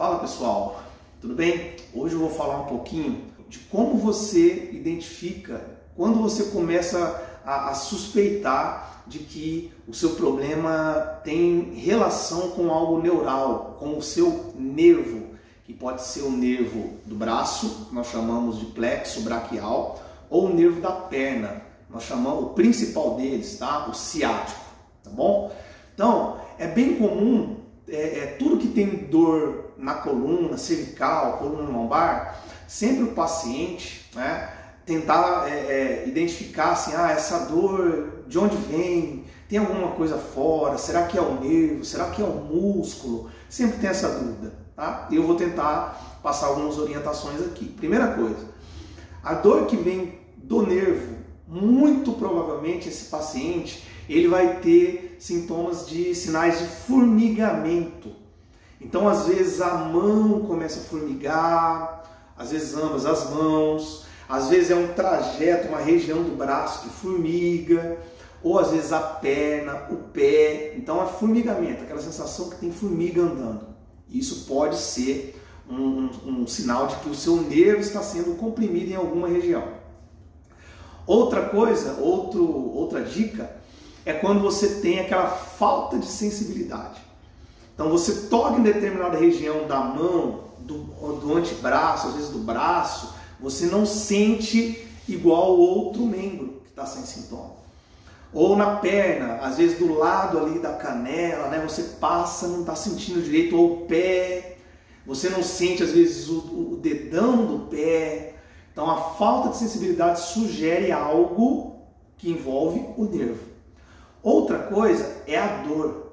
Fala pessoal, tudo bem? Hoje eu vou falar um pouquinho de como você identifica quando você começa a, a suspeitar de que o seu problema tem relação com algo neural, com o seu nervo, que pode ser o nervo do braço, nós chamamos de plexo braquial, ou o nervo da perna, nós chamamos o principal deles, tá? O ciático, tá bom? Então, é bem comum é, é, tudo que tem dor na coluna, cervical, coluna lombar, sempre o paciente, né, tentar é, é, identificar assim, ah, essa dor, de onde vem, tem alguma coisa fora, será que é o nervo, será que é o músculo? Sempre tem essa dúvida, tá? Eu vou tentar passar algumas orientações aqui. Primeira coisa, a dor que vem do nervo, muito provavelmente esse paciente ele vai ter sintomas de sinais de formigamento. Então, às vezes a mão começa a formigar, às vezes ambas as mãos, às vezes é um trajeto, uma região do braço que formiga, ou às vezes a perna, o pé. Então, é formigamento, aquela sensação que tem formiga andando. Isso pode ser um, um, um sinal de que o seu nervo está sendo comprimido em alguma região. Outra coisa, outro, outra dica é quando você tem aquela falta de sensibilidade. Então você toca em determinada região da mão, do, do antebraço, às vezes do braço, você não sente igual o outro membro que está sem sintoma. Ou na perna, às vezes do lado ali da canela, né? Você passa, não está sentindo direito, ou o pé, você não sente às vezes o, o dedão do pé. Então a falta de sensibilidade sugere algo que envolve o nervo. Outra coisa é a dor.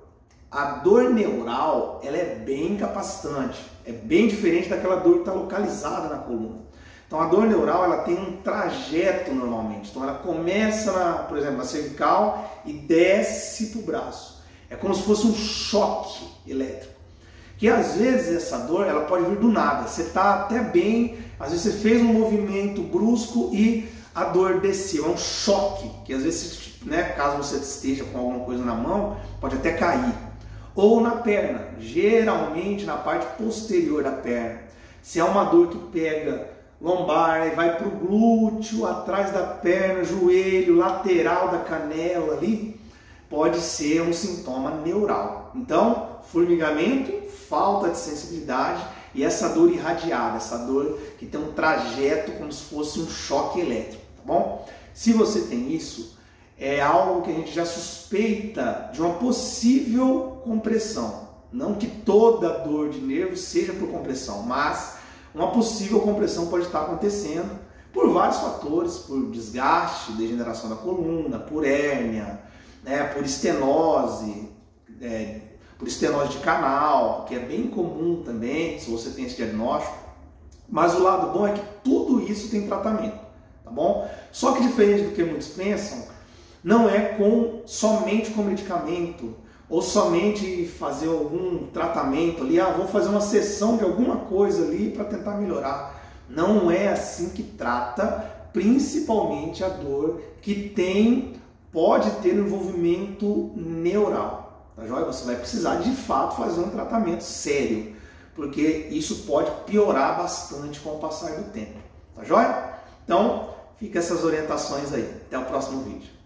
A dor neural ela é bem incapacitante, é bem diferente daquela dor que está localizada na coluna. Então a dor neural ela tem um trajeto normalmente. Então ela começa, na, por exemplo, na cervical e desce para o braço. É como se fosse um choque elétrico. Que às vezes essa dor ela pode vir do nada. Você está até bem, às vezes você fez um movimento brusco e a dor desceu. É um choque que às vezes né, caso você esteja com alguma coisa na mão, pode até cair. Ou na perna, geralmente na parte posterior da perna. Se é uma dor que pega lombar, vai para o glúteo, atrás da perna, joelho, lateral da canela ali, pode ser um sintoma neural. Então, formigamento, falta de sensibilidade e essa dor irradiada, essa dor que tem um trajeto como se fosse um choque elétrico, bom? Se você tem isso, é algo que a gente já suspeita de uma possível compressão. Não que toda dor de nervo seja por compressão, mas uma possível compressão pode estar acontecendo por vários fatores, por desgaste, degeneração da coluna, por hérnia, né, por estenose, é, por estenose de canal, que é bem comum também, se você tem esse diagnóstico. Mas o lado bom é que tudo isso tem tratamento, tá bom? Só que diferente do que muitos pensam, não é com somente com medicamento ou somente fazer algum tratamento ali, ah, vou fazer uma sessão de alguma coisa ali para tentar melhorar. Não é assim que trata, principalmente a dor que tem pode ter envolvimento neural. Tá joia? Você vai precisar de fato fazer um tratamento sério, porque isso pode piorar bastante com o passar do tempo. Tá joia? Então, fica essas orientações aí. Até o próximo vídeo.